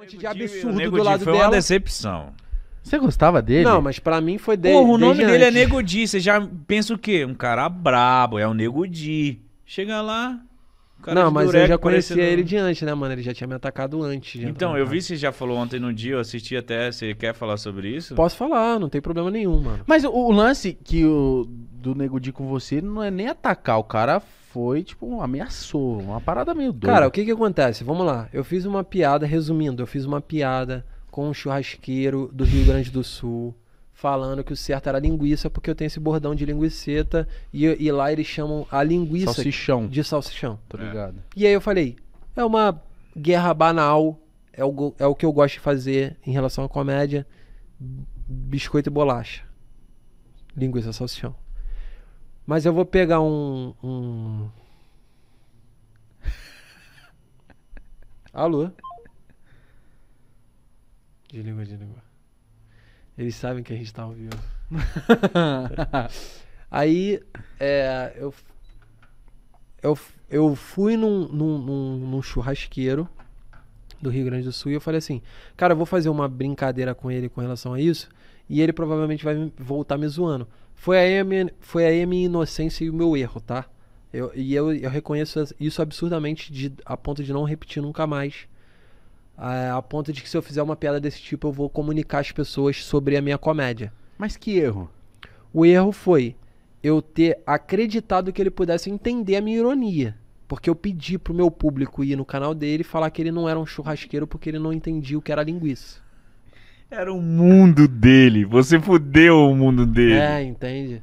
monte de absurdo Nego do Di lado foi uma dela. decepção. Você gostava dele? Não, mas pra mim foi dele. Porra, o nome dele é. Nego Di. Você já pensa o quê? Um cara brabo, é o Nego Di. Chega lá. Cara Não, de mas eu já conhecia parecendo- ele de antes, né, mano? Ele já tinha me atacado antes. Então, eu vi que você já falou ontem no dia, eu assisti até. Você quer falar sobre isso? Posso falar, não tem problema nenhum, mano. Mas o, o lance que o do Nego Di com você não é nem atacar. O cara foi, tipo, ameaçou. Uma parada meio doida. Cara, o que que acontece? Vamos lá. Eu fiz uma piada, resumindo, eu fiz uma piada com um churrasqueiro do Rio Grande do Sul, falando que o certo era linguiça, porque eu tenho esse bordão de linguiceta, e, e lá eles chamam a linguiça Salsichão. de salsichão. Tô ligado. E aí eu falei, é uma guerra banal, é o, é o que eu gosto de fazer em relação à comédia, biscoito e bolacha. Linguiça salsichão. Mas eu vou pegar um... um... Alô? Desligou, desligou. Eles sabem que a gente tá ao vivo. Aí, é, eu, eu, eu fui num, num, num, num churrasqueiro do Rio Grande do Sul e eu falei assim, cara, eu vou fazer uma brincadeira com ele com relação a isso e ele provavelmente vai voltar me zoando. Foi aí a minha, foi aí a minha inocência e o meu erro, tá? Eu, e eu, eu reconheço isso absurdamente de, a ponto de não repetir nunca mais. A, a ponto de que se eu fizer uma piada desse tipo, eu vou comunicar às pessoas sobre a minha comédia. Mas que erro. O erro foi eu ter acreditado que ele pudesse entender a minha ironia. Porque eu pedi pro meu público ir no canal dele e falar que ele não era um churrasqueiro porque ele não entendia o que era linguiça. Era o mundo dele. Você fudeu o mundo dele. É, entende?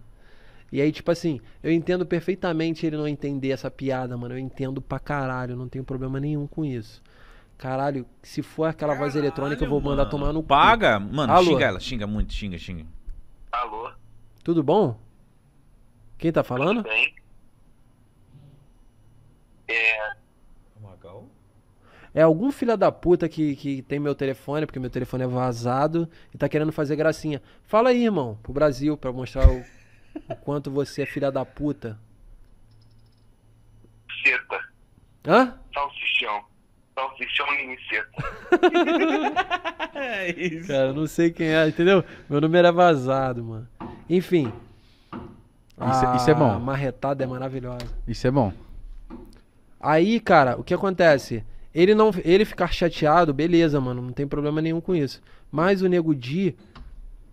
E aí, tipo assim, eu entendo perfeitamente ele não entender essa piada, mano. Eu entendo pra caralho, não tenho problema nenhum com isso. Caralho, se for aquela voz eletrônica, eu vou mandar Mano, tomar no cu. Paga? Mano, Alô? xinga ela. Xinga muito, xinga, xinga. Alô, Tudo bom? Quem tá falando? tudo bem? É, É algum filho da puta que, que tem meu telefone, porque meu telefone é vazado e tá querendo fazer gracinha. Fala aí, irmão, pro Brasil, pra mostrar o, o quanto você é filha da puta. seta, Hã? salsichão, salsichão linguiceta. É isso. Cara, eu não sei quem é, entendeu? Meu número é vazado, mano. Enfim. Isso é- isso é bom. A marretada é maravilhosa. Isso é bom. Aí, cara, o que acontece? Ele não, ele ficar chateado, beleza, mano, não tem problema nenhum com isso. Mas o Nego Di,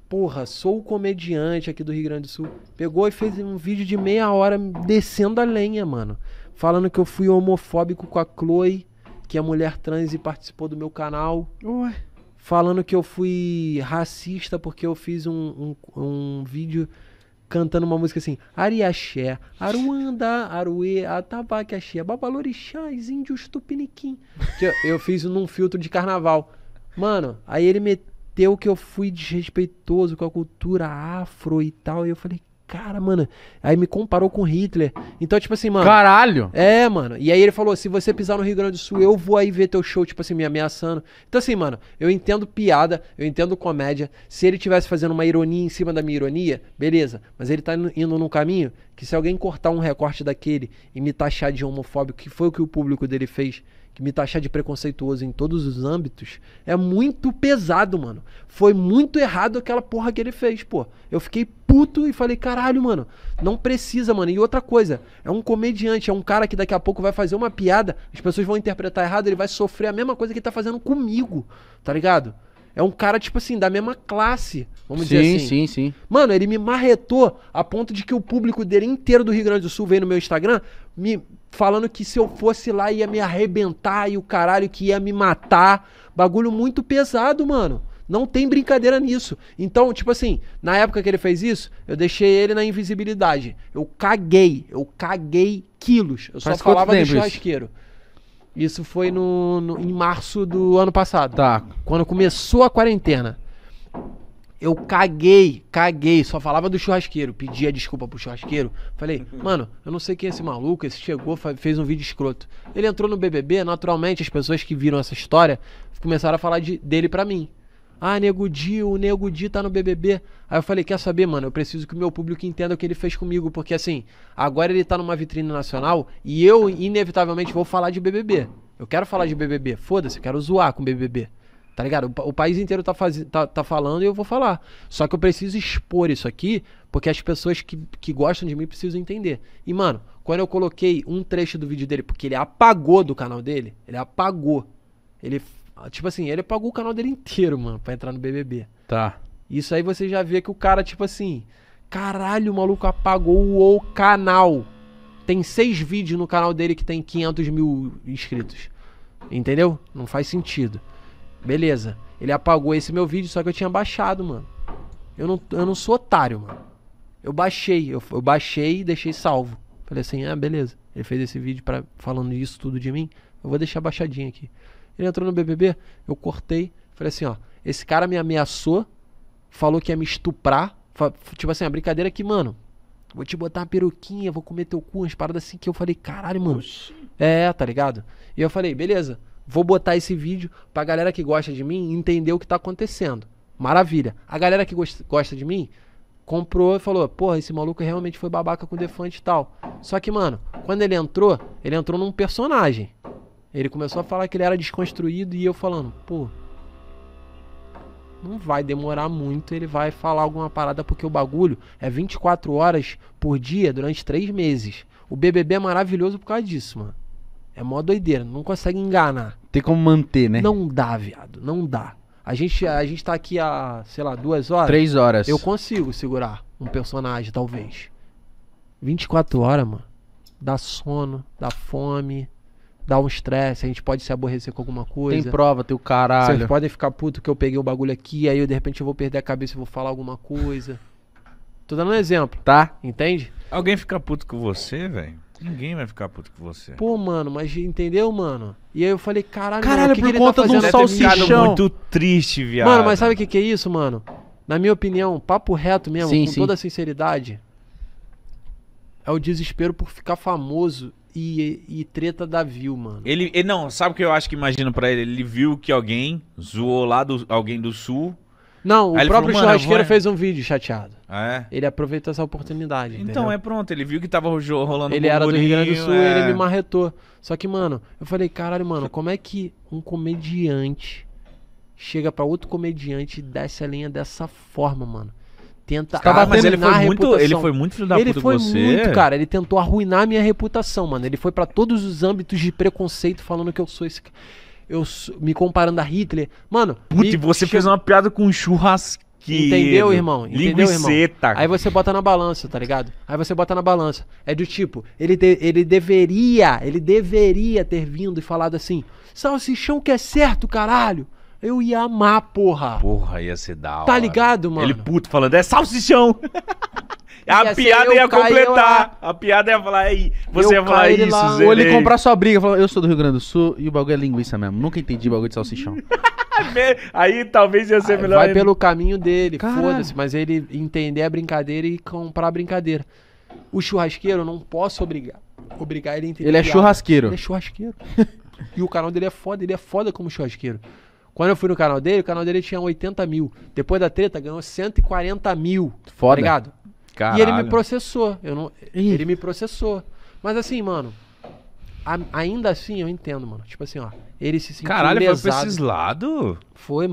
porra, sou o comediante aqui do Rio Grande do Sul, pegou e fez um vídeo de meia hora descendo a lenha, mano, falando que eu fui homofóbico com a Chloe, que é mulher trans e participou do meu canal, Ué. falando que eu fui racista porque eu fiz um, um, um vídeo cantando uma música assim, Ariaxé, Aruanda, Aruê, Atabaque Axé, Babalorixás, Índios Tupiniquim. Que eu, eu fiz num filtro de carnaval. Mano, aí ele meteu que eu fui desrespeitoso com a cultura afro e tal, e eu falei, cara, mano, aí me comparou com Hitler. Então, tipo assim, mano... Caralho! É, mano. E aí ele falou: se você pisar no Rio Grande do Sul, eu vou aí ver teu show, tipo assim, me ameaçando. Então, assim, mano, eu entendo piada, eu entendo comédia. Se ele tivesse fazendo uma ironia em cima da minha ironia, beleza. Mas ele tá indo- indo num caminho que se alguém cortar um recorte daquele e me taxar de homofóbico, que foi o que o público dele fez, que me taxar de preconceituoso em todos os âmbitos, é muito pesado, mano. Foi muito errado aquela porra que ele fez, pô. Eu fiquei puto e falei, caralho, mano, não precisa, mano. E outra coisa, é um comediante, é um cara que daqui a pouco vai fazer uma piada, as pessoas vão interpretar errado, ele vai sofrer a mesma coisa que ele tá fazendo comigo, tá ligado? É um cara, tipo assim, da mesma classe, vamos dizer sim, assim. sim, sim. Mano, ele me marretou a ponto de que o público dele inteiro do Rio Grande do Sul veio no meu Instagram me falando que se eu fosse lá ia me arrebentar e o caralho que ia me matar. Bagulho muito pesado, mano. Não tem brincadeira nisso. Então, tipo assim, na época que ele fez isso, eu deixei ele na invisibilidade. Eu caguei, eu caguei quilos. Eu Faz só falava do tempo isso? churrasqueiro. Isso foi no, no- em março do ano passado. Tá. Quando começou a quarentena, eu caguei, caguei, só falava do churrasqueiro, pedia desculpa pro churrasqueiro. Falei, mano, eu não sei quem é esse maluco, esse chegou, fez um vídeo escroto. Ele entrou no BBB, naturalmente as pessoas que viram essa história começaram a falar de- dele pra mim. Ah, Nego Di, o Nego Di tá no BBB. Aí eu falei, quer saber, mano, eu preciso que o meu público entenda o que ele fez comigo, porque assim, agora ele tá numa vitrine nacional e eu, inevitavelmente, vou falar de BBB. Eu quero falar de BBB, foda-se, eu quero zoar com BBB. Tá ligado? O, o país inteiro tá, fazi- tá, tá falando e eu vou falar. Só que eu preciso expor isso aqui, porque as pessoas que, que gostam de mim precisam entender. E, mano, quando eu coloquei um trecho do vídeo dele, porque ele apagou do canal dele, ele apagou. Ele, tipo assim, ele apagou o canal dele inteiro, mano, pra entrar no BBB. Tá. Isso aí você já vê que o cara, tipo assim, caralho, o maluco apagou o canal. Tem seis vídeos no canal dele que tem 500 mil inscritos. Entendeu? Não faz sentido. Beleza. Ele apagou esse meu vídeo, só que eu tinha baixado, mano. Eu não, eu não sou otário, mano. Eu baixei, eu, eu baixei e deixei salvo. Falei assim, ah, beleza. Ele fez esse vídeo pra, falando isso tudo de mim. Eu vou deixar baixadinho aqui. Ele entrou no BBB, eu cortei. Falei assim, ó. Esse cara me ameaçou, falou que ia me estuprar. tipo assim, a brincadeira que, mano, vou te botar uma peruquinha, vou comer teu cu, umas paradas assim que eu falei, caralho, mano. É, tá ligado? E eu falei, beleza, vou botar esse vídeo pra galera que gosta de mim entender o que tá acontecendo. Maravilha. A galera que gos- gosta de mim comprou e falou, porra, esse maluco realmente foi babaca com o Defante e tal. Só que, mano, quando ele entrou, ele entrou num personagem. Ele começou a falar que ele era desconstruído e eu falando, pô, não vai demorar muito, ele vai falar alguma parada porque o bagulho é 24 horas por dia durante 3 meses. O BBB é maravilhoso por causa disso, mano. É mó doideira, não consegue enganar. Tem como manter, né? Não dá, viado, não dá. A gente, a gente tá aqui há, sei lá, duas horas. Três horas. Eu consigo segurar um personagem, talvez. 24 horas, mano. Dá sono, dá fome, dá um estresse, a gente pode se aborrecer com alguma coisa. Tem prova, tem o Vocês caralho. podem ficar puto que eu peguei o bagulho aqui, aí eu de repente eu vou perder a cabeça e vou falar alguma coisa. Tô dando um exemplo, Tá? entende? Alguém fica puto com você, velho? Ninguém vai ficar puto com você. Pô, mano, mas entendeu, mano? E aí eu falei, caralho, Caralho, mano, o que, por que ele conta tá de um fazendo? Ficado salsichão. muito triste, viado. Mano, mas sabe o que, que é isso, mano? Na minha opinião, papo reto mesmo, Sim, com sim. toda sinceridade, é o desespero por ficar famoso e, e treta da view, mano. Ele, ele- não, sabe o que eu acho que imagino pra ele? Ele viu que alguém zoou lá do alguém do sul. Não, o Aí ele próprio falou, churrasqueiro vou- fez um vídeo chateado. Ah, é? Ele aproveitou essa oportunidade. Então entendeu? é pronto, ele viu que tava ro- rolando Ele era do Rio Grande do Sul burburinho, e é. ele me marretou. Só que, mano, eu falei, caralho, mano, como é que um comediante chega pra outro comediante e desce a linha dessa forma, mano? Tenta Cara, mas ele arruinar foi a muito, ele foi muito filho da ele puta foi você. muito, cara. Ele tentou arruinar a minha reputação, mano. Ele foi pra todos os âmbitos de preconceito falando que eu sou esse. Eu me comparando a Hitler. Mano, Puta, e você che- fez uma piada com churrasqueiro. Entendeu, irmão? Entendeu, irmão? Linguiceta. Aí você bota na balança, tá ligado? Aí você bota na balança. É do tipo, ele, de- ele deveria, ele deveria ter vindo e falado assim: salsichão que é certo, caralho. Eu ia amar, porra. Porra, ia ser da hora. Tá ligado, mano? Ele puto falando, é salsichão. Ia a ser piada ia completar. A piada ia falar aí. Você Eu ia falar isso, lá, Zé. Ou ele comprar sua briga, falar, eu sou do Rio Grande do Sul e o bagulho é linguiça mesmo. Nunca entendi bagulho de salsichão. Aí talvez ia ser Aí melhor. vai ainda. pelo caminho dele, foda-se, mas ele entender a brincadeira e comprar a brincadeira. O churrasqueiro, eu não posso obrigar, obrigar ele a entender. Ele é piada. churrasqueiro. Ele é churrasqueiro. e o canal dele é foda, ele é foda como churrasqueiro. Quando eu fui no canal dele, o canal dele tinha 80 mil. Depois da treta, ganhou 140 mil. Foda. Tá ligado? Caralho. E ele me processou. Eu não, ele me processou. Mas assim, mano, a- ainda assim eu entendo, mano. Tipo assim, ó. Ele se sentiu Caralho, foi pra lesado. esses lados? Foi,